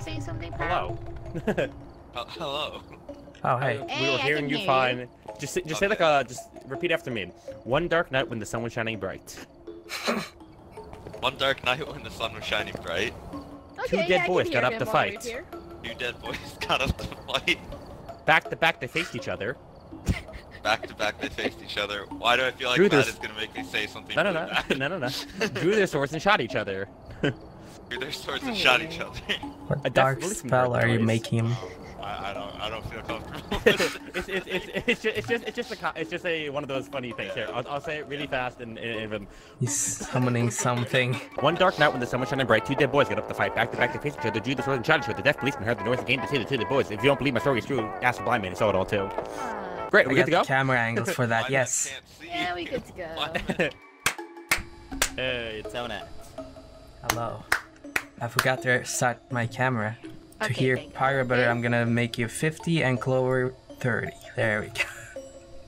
say something, pal? Hello. Uh, hello. Oh, hey. Hey, we were I hearing you hear fine. Just say- just say like Okay. uh just repeat after me. One dark night when the sun was shining bright. One dark night when the sun was shining bright, Two dead yeah, boys got up to fight. two dead boys got up to fight. Back to back they faced each other. Back to back, they faced each other. Why do I feel like Drew, that there's- is gonna make me say something No no really no no no no. Drew their swords and shot each other. Drew their swords and shot each other. What I dark spell are you making him? I, I don't I don't feel comfortable. it's, it's, it's, it's, just, it's just it's just a it's just a one of those funny things here. I'll, I'll say it really fast and, and, and He's summoning something. one dark night when the sun was shining bright, two dead boys got up to fight. Back to back to faced each other. Drew the swords and shot each other. The deaf policeman heard the noise and came to see the two dead boys. If you don't believe my story is true, ask the blind man. He saw it all too. Great, I we got good to the go? camera angles for that, yes. yeah, we good to go. Hey, it's Onat. Hello. I forgot to start my camera. To Okay, hear thank you. Pyro I'm gonna make you 50 and Clover 30. There we go.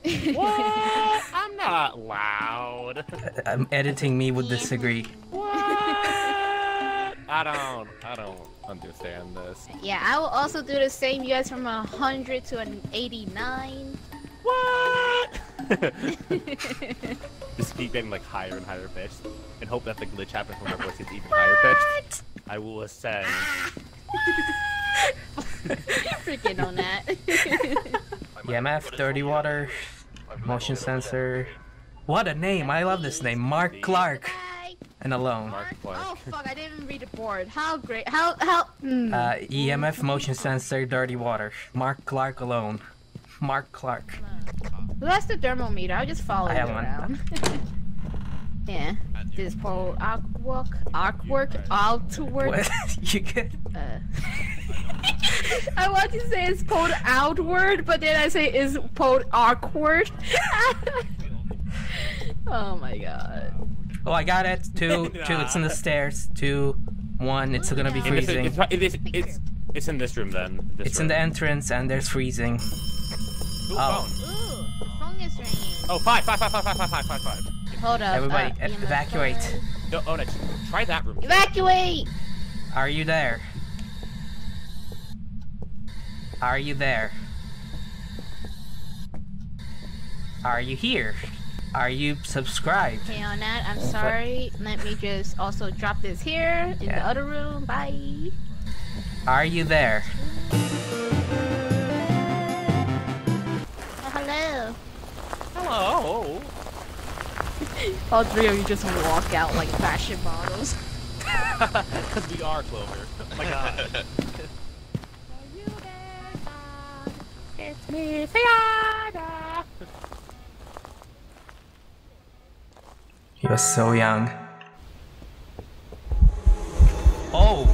What? I'm not loud. I'm editing me would disagree. What? I don't. I don't understand this. Yeah, I will also do the same. You guys from a hundred to an eighty-nine. What? Just keep getting like higher and higher pitched, and hope that the glitch happens when my voice gets even higher pitched. I will ascend. Freaking on that. EMF, dirty water, motion sensor. What a name! I love this name. Mark Clark. And alone. Mark Clark. Oh fuck! I didn't even read the board. How great? How how? Hmm. Uh, EMF, motion sensor, dirty water. Mark Clark alone. Mark Clark. Who has the thermometer? I'll just follow I you have one. around. yeah. This pole artwork, artwork, outwork. What? you get? Uh, I want to say it's pulled outward, but then I say it's pulled awkward. oh my god. Oh, I got it. Two, two. It's in the stairs. Two, one. It's gonna be freezing. it's, it's, it's, it's in this room then. This It's in the entrance, and there's freezing. Ooh, Oh. phone. Ooh, phone is ringing. Oh, five, five, five, five, five, five, five, five, five. Hold up. Everybody, uh, evacuate. No, oh, no, try that room. Evacuate! Are you there? Are you there? Are you here? Are you subscribed? Okay, Onat, I'm sorry. Let me just also drop this here in the other room. Bye. Are you there? Oh, hello. Hello. All three of you just walk out like fashion models. Because we are Clover. Oh my god. it's me, Fiona. He was so young. Oh!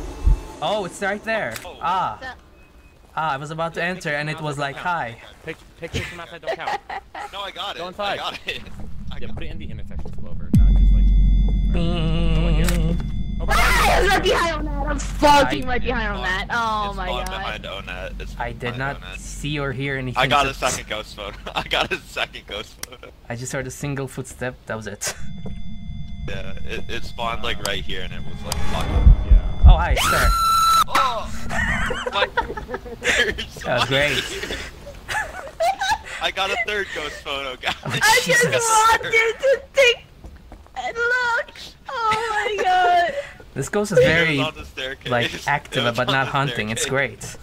Oh, it's right there. Ah. Ah, I was about to enter and it was like, hi. Pic- pictures from outside don't count. No, I got it. Go I inside. got it. I Yeah, got put it in the intersections, Oh my Ah, god. I was right behind Onat. I'm fucking I- right behind Onat. Oh it's my god. behind Onat. It's I did not Onat. see or hear anything. I got a second ghost photo. I got a second ghost photo. I just heard a single footstep, that was it. Yeah, it, it spawned like right here and it was like fuck. Yeah. Oh, hi, sir. Oh! My That was great. I got a third ghost photo, guys. I just wanted to take and look. Oh my god. This ghost is very, on the staircase. like, active but not the hunting. It's great.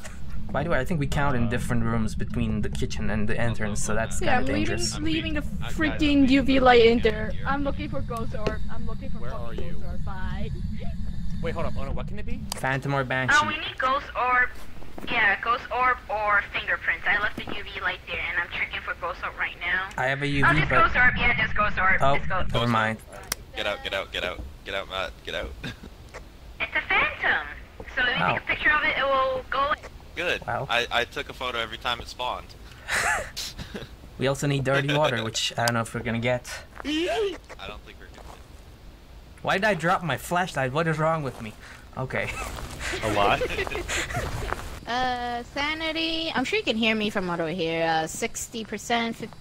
By the way, I think we count in uh, different rooms between the kitchen and the entrance, so that's Yeah, kind I'm of leaving, dangerous. leaving the freaking UV light in there. I'm looking for ghost orb. I'm looking for Where fucking are you? ghost orb. Bye. Wait, hold up. Oh no, what can it be? Phantom or banshee. Oh, Banshee? we need ghost orb. Yeah, ghost orb or fingerprints. I left the UV light there, and I'm checking for ghost orb right now. I have a UV. Oh, UV, just but... ghost orb. Yeah, just ghost orb. Oh, Just ghost. never mind. Get out, get out, get out. Get out, Matt. Get out. It's a phantom. So if you Wow. take a picture of it, it will go. Good. Wow. I, I took a photo every time it spawned. We also need dirty water, which I don't know if we're gonna get. I don't think we're good. Why did I drop my flashlight? What is wrong with me? Okay. A lot. Uh, sanity. I'm sure you can hear me from over here. Uh, 60%,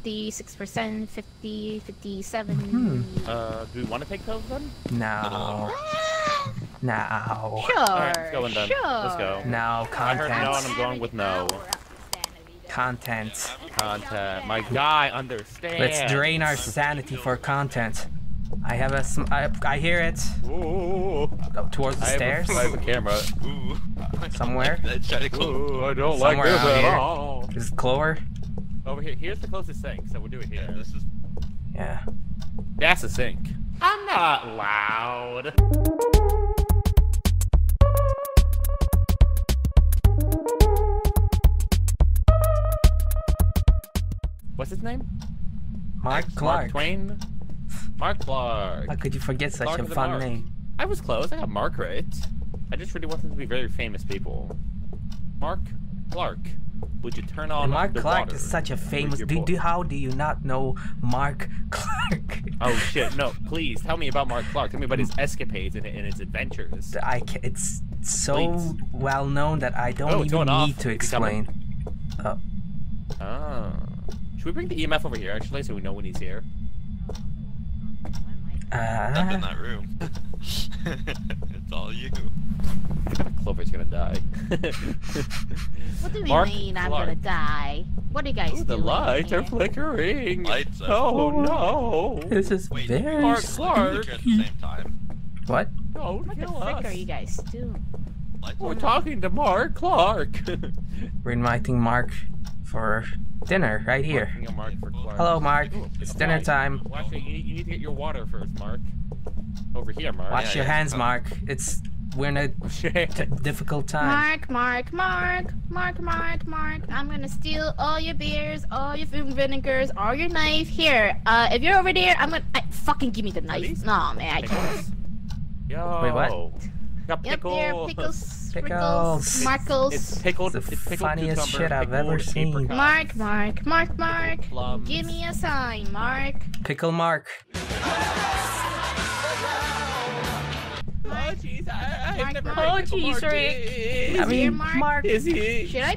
56%, 50, 57. Hmm. uh, do we want to take those then? No. Now. Sure. Alright, let's go, Linda. Sure. Let's go. Now I heard no, and. I'm going with no. Content. Content. My guy understands. Let's drain our sanity for content. I have a sm- I, I hear it. Ooh. Oh, towards the I have, stairs. a, I have a camera. Ooh. Somewhere? Let's try to close. Ooh, I don't Somewhere like this at here. all. Is it Clover? Over here. Here's the closest sink, so we'll do it here. This is Yeah. That's a sink. I'm not ah, loud. What's his name? Mark Clark. Mark Twain. Mark Clark. How could you forget such Clark a fun Mark. name? I was close. I got Mark right. I just really want them to be very famous people. Mark Clark. Would you turn on And Mark Clark is such a famous. Do, do, how do you not know Mark Clark? Oh shit! No, please tell me about Mark Clark. Tell me about his escapades and, and his adventures. I ca it's so Please. well known that I don't Oh, even going off. need to explain. Oh, Oh. Should we bring the EMF over here actually, so we know when he's here? Up in uh, that room. it's all you. Clover's gonna die. What do you Mark mean I'm Clark. gonna die? What are you guys Ooh, the lights here? are flickering. Lights are Oh no! this is Wait, very. Mark Clark. At the same time. What? Don't What the kill frick are you guys doing? Lights We're are talking to Mark Clark. We're inviting Mark for dinner right here. Mark. Hello, Mark. Ooh, It's a dinner time. Well, actually, you need, to get your water first, Mark. Over here, Mark. Watch Yeah, your yeah. hands, Oh. Mark. It's we're in a t- difficult time. Mark, Mark, Mark, Mark, Mark, Mark. I'm gonna steal all your beers, all your food and vinegars, all your knife. Here, uh, if you're over there, I'm gonna I, fucking give me the knife. these? No, man, I can't. Yo. Wait, what? Got Yep, pickles. there, pickles, Pickles. pickles, Markles. It's pickled. It's the it's pickled funniest cucumber, shit I've ever seen. apricot, Mark, Mark, Mark, Mark. plums. Give me a sign, Mark. Pickle Mark. Oh jeez, I, I've Mark, never Mark. heard Oh, pickle jeez, Mark. Rick. Is I he- here, mean, Mark? Mark. Is he? Should I?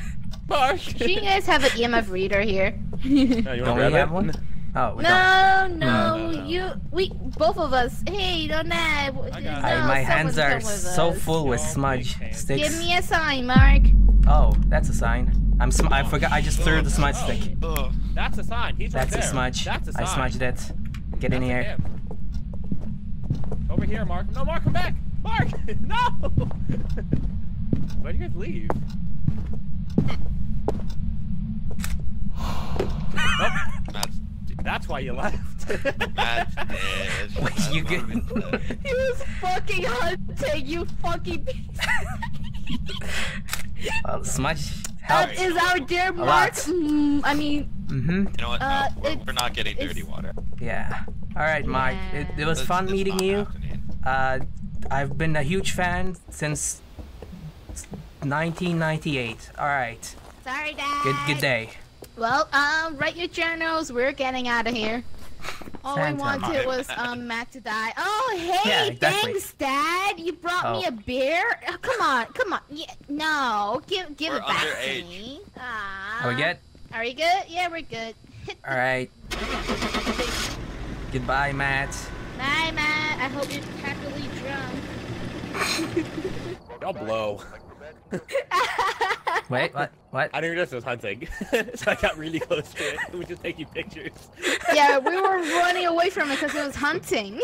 Mark. Should you guys have an EMF reader here? No, you wanna Don't we have it? one? Oh, we don't. No, no, No, no, no. you, we, both of us. Hey, don't that. No. I, my hands are so us. full with smudge big sticks. Give me a sign, Mark. Oh, that's a sign. I'm sm- I forgot. I just threw the smudge Oh. stick. Ugh. That's a sign. He's That's right a smudge. That's a sign. I smudged it. Get in That's a here. Over here, Mark. No, Mark, come back. Mark, no. Why'd you guys leave? Matt's, That's why you left. Matt's dead. Wait, you get- He was fucking hunting, you fucking Well, smudge That helps. is our dear. Mark. Mm, I mean, Mm-hmm. You know what? No, Uh, we're, it's- we're not getting dirty water. Yeah. All right, Mark. It, it was It's- fun it's meeting you. happening. Uh, I've been a huge fan since 1998. All right. sorry, Dad. Good good day. Well, um, write your journals. We're getting out of here. All I Santa. wanted was um Matt to die. Oh, hey, Yeah, exactly. thanks, Dad. You brought me Oh. a beer. Oh, come on, come on. Yeah, no, give give We're it back underage. to me. Ah. Are we good? Are we good? Yeah, we're good. All right. Goodbye, Matt. Bye, Matt. I hope you're happily drunk. Y'all blow. Wait, what? What? I didn't realize it was hunting, so I got really close to it. We just taking pictures. yeah, we were running away from it because it was hunting.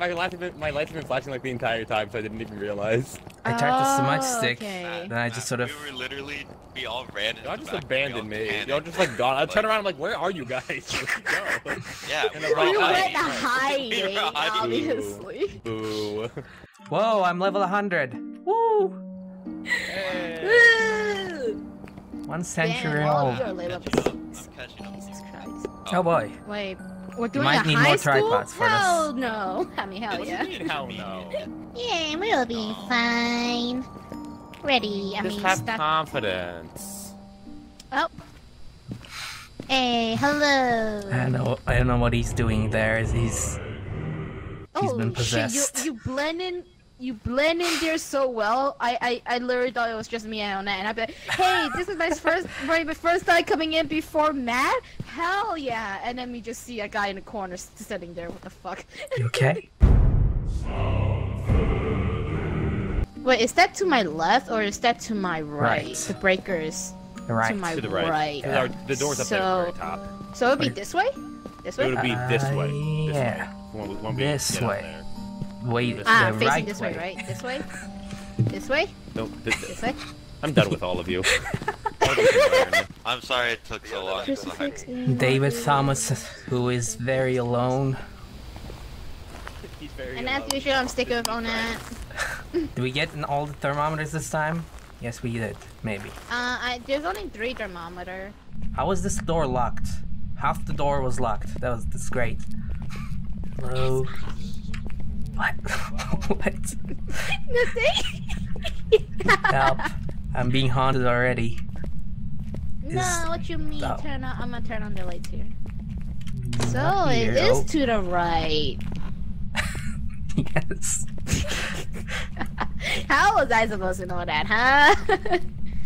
My lights have been my lights have been flashing like the entire time, so I didn't even realize. I tried to oh. smudge Oh, stick. okay. Then I just sort of. We were literally, we all ran Y'all just back, abandoned me. Y'all just like gone. I turn around. I'm like, where are you guys? Where'd you go? Yeah, And we were I'm We all like, went hiding. hiding, We were hiding. obviously. Boo. Whoa, I'm level 100. Woo! Hey. One century Damn, old. your level Catching up. I'm catching up. Jesus Christ. Oh boy. Wait, we're doing might a need high more school? tripods for this. hell no. I mean, hell What do yeah. you mean, hell no? Yeah, we'll be fine. Ready, I Just mean, have stop. confidence. Oh. Hey, hello. I don't know. I don't know what he's doing there. He's. He's oh, been possessed. Shit, you, you blend in. You blend in there so well. I, I, I literally thought it was just me on that, and I'd be like, "Hey, this is my first, my, my first time coming in before Matt. Hell yeah!" And then we just see a guy in the corner s- sitting there. What the fuck? You okay? Wait, is that to my left or is that to my right? Right. The breakers Right. to my To the right. right. 'Cause our- the door's up there at the very So- top. So it'd be this way? This way? It would be this Uh, way. This yeah. way. When we- when we This get up way. there. Wait, ah, the facing right this way. way, right? This way? This way? No, th- This way? I'm done with all of you. All of you can learn. I'm sorry it took so long. to hide. Crucifix in David Thomas, who is very alone. Very And as usual, I'm sticking with Onat. Did we get in all the thermometers this time? Yes, we did. Maybe. Uh, I, there's only three thermometer. How was this door locked? Half the door was locked. That was that's great. Hello. What? what? Nothing. Help! I'm being haunted already. no, Is- what you mean? Oh. Turn on. I'm gonna turn on the lights here. So Not it here. is Oh, to the right. yes. How was I supposed to know that, huh?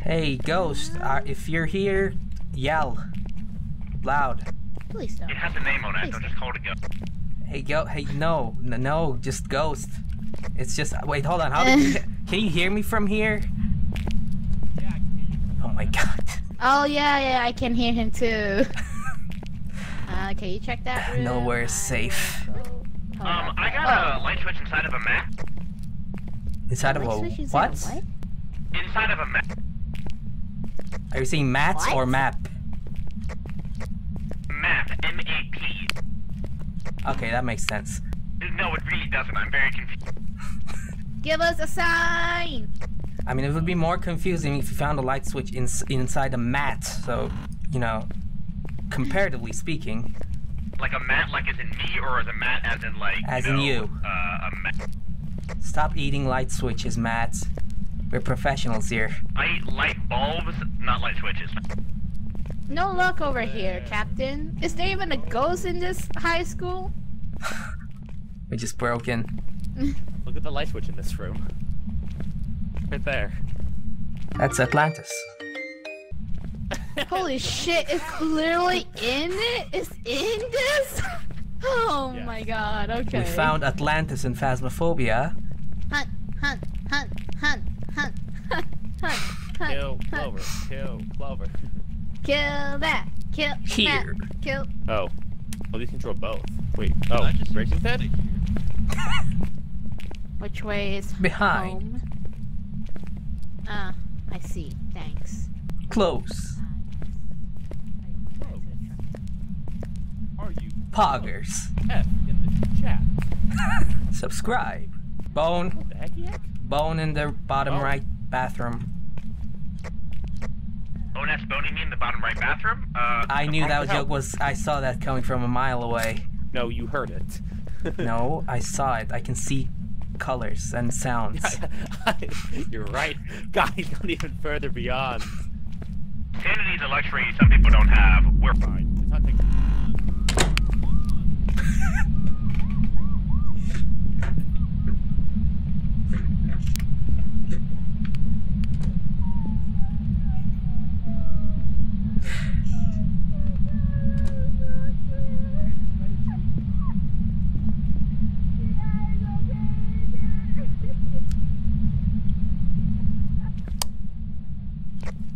Hey, ghost. Uh, if you're here, yell loud. Please don't. It has a name on it. Don't just call it a ghost. Hey, go. Hey, no, n- no, just ghost. It's just. Wait, hold on. How did you, can you hear me from here? Oh my god. Oh yeah, yeah, I can hear him too. uh, can you check that room? Nowhere safe. Hold Um, on. I got a light switch inside of a map. Inside of a switch inside what? a what? Inside of a map. Are you saying mats or map? Map. M-A-P. Okay, that makes sense. No, it really doesn't. I'm very confused. Give us a sign. I mean, it would be more confusing if you found a light switch in, inside a mat. So, you know, comparatively speaking, Like a mat, like as in me, or as a mat, as in like. As you in you. Uh, a mat. stop eating light switches, Matt. We're professionals here. I eat light bulbs, not light switches. No luck over here, Captain. Is there even a ghost in this high school? we just broke in. Look at the light switch in this room. Right there. That's Atlantis. Holy shit, it's literally in it? It's in this? Oh Yeah. my god, okay. We found Atlantis in Phasmophobia. Hunt, hunt, hunt, hunt, hunt, hunt, hunt, hunt. Kill. Clover. Kill Clover. Kill that. Kill Here. that. Kill. Oh. Well, these control both. Wait. Oh, I just- Racing's dead? Which way is Behind. home? Ah, I see. Thanks. Close. Are you Poggers. F in the chat? Subscribe. Bone. What the heck, heck? Bone in the bottom Oh. right bathroom. That's boning me in the bottom right bathroom? Uh, I knew that Help. joke was. I saw that coming from a mile away. No, you heard it. No, I saw it. I can see colors and sounds. You're right. God, he's gone even further beyond. Sanity's a luxury some people don't have. We're Fine. It's hunting.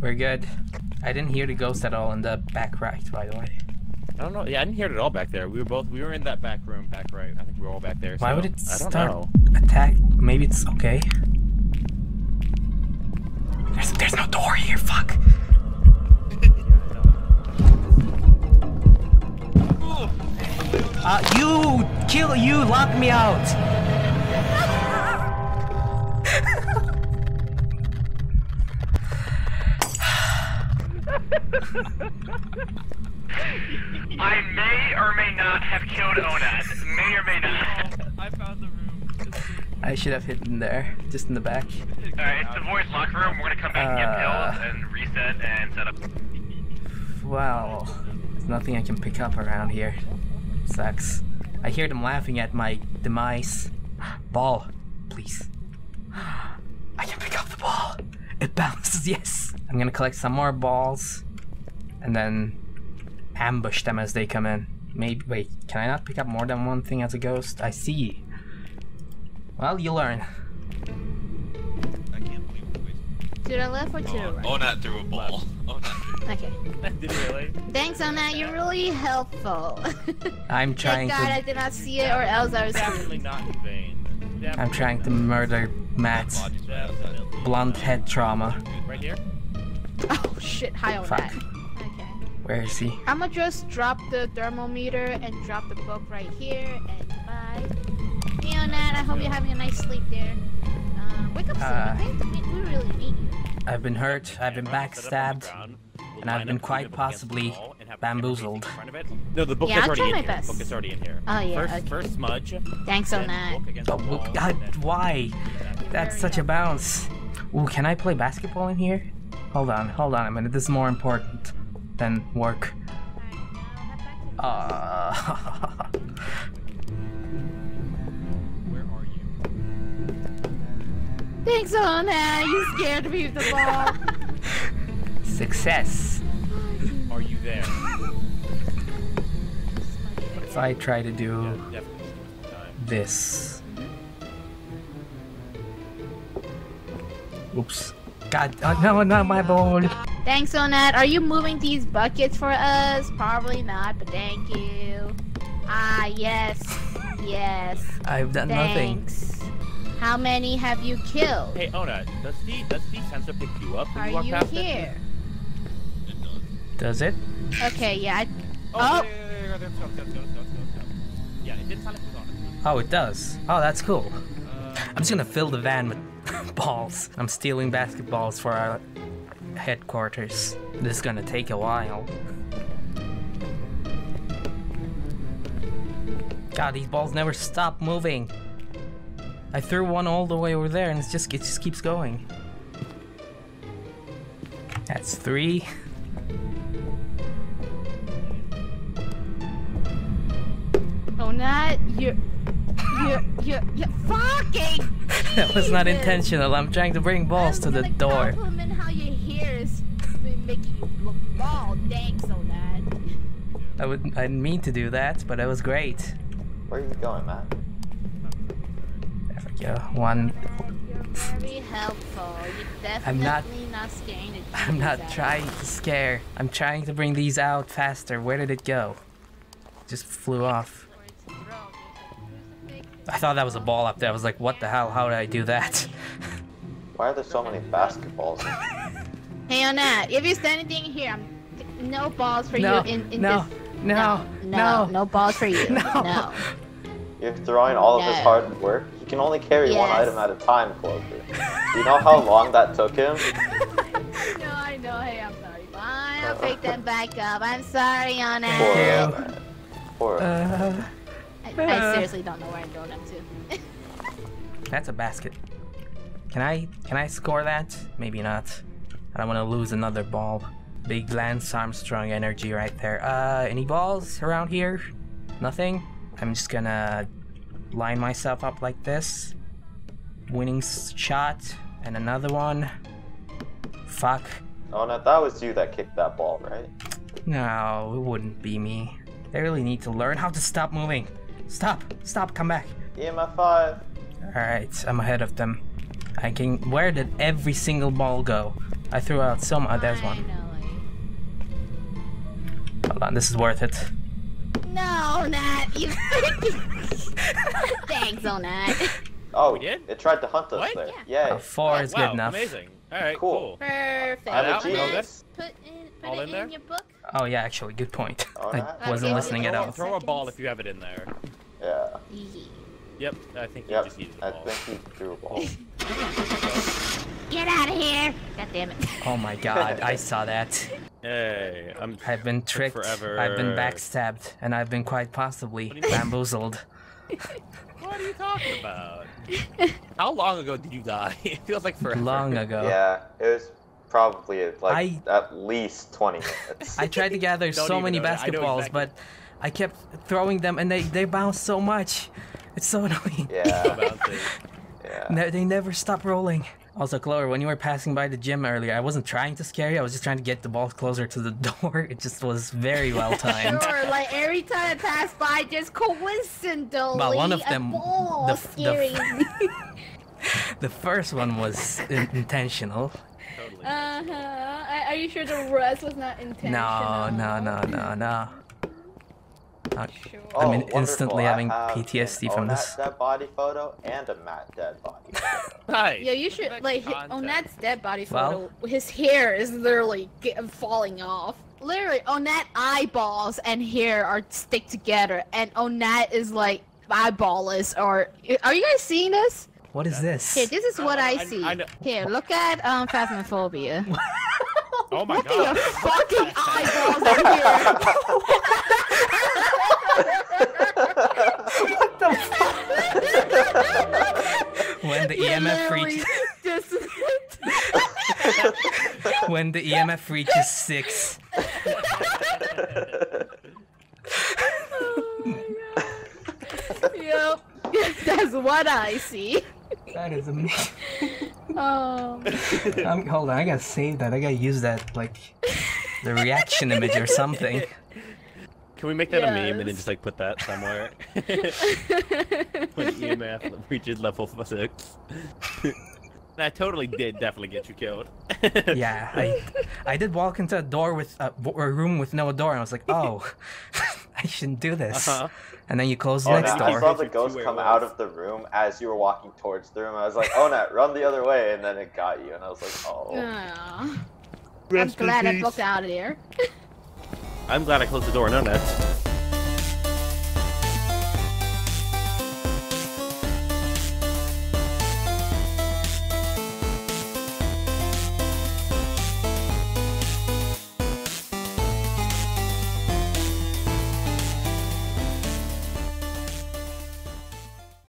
We're good. I didn't hear the ghost at all in the back right, by the way. I don't know. Yeah, I didn't hear it at all back there. We were both. We were in that back room, back right. I think we were all back there. Why so would it start know. attack? Maybe it's okay. There's, there's no door here. Fuck. Uh, you kill you. Lock me out. I may or may not have killed Onat. May or may not. I found the room. I should have hidden there, just in the back. Alright, it's the voice locker room. We're gonna come back and get Uh. pills and reset and set up. Well, there's nothing I can pick up around here. Sucks. I hear them laughing at my demise. Ball, please. I can pick up the ball. It bounces, yes. I'm gonna collect some more balls and then ambush them as they come in. Maybe, wait, can I not pick up more than one thing as a ghost? I see. Well, you learn. To the left or to the right? Onat threw a ball. Onat. Okay. Did he really? Thanks, Ona. You're really helpful. I'm trying Thank God I did not see it, or else I was definitely not in vain. I'm trying to murder Matt. Blunt head trauma. Right here? Oh shit! High on Fuck. that. Okay. Where is he? I'm gonna just drop the thermometer and drop the book right here and bye. Hey, on. I hope you're having a nice sleep there. Uh, wake up soon, Uh, okay? We, we really need you. I've been hurt. I've been Camera, set up on the backstabbed. We'll and I've been quite two people against the possibly wall and the camera bamboozled. facing in front of it. No, the book Yeah, is I'll already try in my here. best. The book is already in here. Oh, yeah, First, okay. first smudge. Thanks on then that. Oh, wall, God, why? That's such a bounce. Ooh, can I play basketball in here? Hold on, hold on a minute. This is more important than work. Uh, Where are you? Thanks Onat. You scared me with the ball. success. Are you there? If I try to do definitely. Time. this. Oops. God, oh, no, not my ball. Thanks Onat. Are you moving these buckets for us? Probably not, but thank you. Ah, yes. Yes. I've done nothing. Thanks. How many have you killed? Hey, Ona, does the does the sensor pick you up when Are you walk you past here? It does. Does it? Okay, yeah. I- Oh. Oh. Oh, it does. Oh, that's cool. Uh, I'm just gonna fill the van with balls. I'm stealing basketballs for our headquarters. This is gonna take a while. God, these balls never stop moving. I threw one all the way over there, and it's just it just keeps going. That's three. Oh, not you. You, you, you fucking. That was not intentional. I'm trying to bring balls to the door. I would I didn't mean to do that, but it was great. Where are you going, Matt? There we go. One. Very helpful. You're I'm not- not scaring the I'm not out trying to scare. I'm trying to bring these out faster. Where did it go? Just flew off. I thought that was a ball up there. I was like, what the hell? How did I do that? Why are there so many basketballs? Hey, Onat. If you stand anything here, I'm no balls for No, you in, in no, this. No, no, no. no balls for you. No. no. You're throwing all of this No. hard work. You can only carry one item at a time, Clover. Do you know how long that took him? No, I know. Hey, I'm sorry. Fine, I'll pick them back up. I'm sorry, on Poor, that. Thank uh, poor. Uh, I, I seriously don't know where I'm throwing them to. that's a basket. Can I can I score that? Maybe not. I don't want to lose another ball. Big Lance Armstrong energy right there. Uh, any balls around here? Nothing. I'm just gonna line myself up like this. Winning shot and another one. Fuck. Oh no, that was you that kicked that ball, right? No, it wouldn't be me. They really need to learn how to stop moving. Stop! Stop! Come back! EMF 5. Alright, I'm ahead of them. I can. Where did every single ball go? I threw out some. Oh, there's I one. Know Hold on, this is worth it. it. No, Nat. You. Thanks, Onat. Oh, We did? it tried to hunt us What? there. Yeah. Yay. Uh, four is wow, good enough. amazing. All right, Cool. cool. Perfect. I'm a all genius. Put in, put All it in in, there? your book. Oh yeah, actually, good point. Oh, I nice. wasn't Okay, listening at throw all. Throw a ball if you have it in there. Yeah. Yee. Yep, I think you Yep. just needed the I think he threw a ball. Get out of here. God damn it. Oh my god, I saw that. Hey, I'm. I've been tricked. forever. I've been backstabbed, and I've been quite possibly do bamboozled. What are you talking about? How long ago did you die? It feels like forever. Long ago. Yeah, it was probably like I- at least 20 minutes. I tried to gather so many know that. I know basketballs, exactly. but I kept throwing them, and they they bounce so much. It's so annoying. yeah, yeah. Ne- they never stop rolling. Also, Chloe, when you were passing by the gym earlier, I wasn't trying to scare you. I was just trying to get the ball closer to the door. It just was very well timed. Sure, like every time I pass by, just coincidentally, Well, one of a them- ball the f- the me. the first one was in- intentional. Uh-huh. Are you sure the rest was not intentional? No, no, no, no, no. Uh, Sure. Oh, I'm in- wonderful. instantly having PTSD from Onat this. dead body photo and a Matt dead body photo. Nice. Yeah, you should like hi- context. dead body Well- photo. his hair is literally get, falling off. Literally, Onat eyeballs and hair are stick together, and Onat is like eyeballless. Or are you guys seeing this? what is this? Here, this is what I, I- see. I know- Here, look at um Phasmophobia. Oh my Look at your god. fucking eyeballs are here. when the You're EMF reaches just- when the EMF reaches six. oh yep, that's what I see. That is amazing. Um, Um, hold on, I gotta save that. I gotta use that like the reaction image or something. Can we make that a meme and then just like put that somewhere? When EMF reaches level six. that totally did definitely get you killed. Yeah, I I did walk into a door with a, a room with no door, and I was like, oh, I shouldn't do this. Uh-huh. And then you close the Oh, next no, I saw the ghost come out of the room as you were walking towards the room. I was like, "Oh, Nat, run the other way!" And then it got you, and I was like, "Oh." aw. I'm glad I peace. booked out of there. I'm glad I closed the door. No, Nets.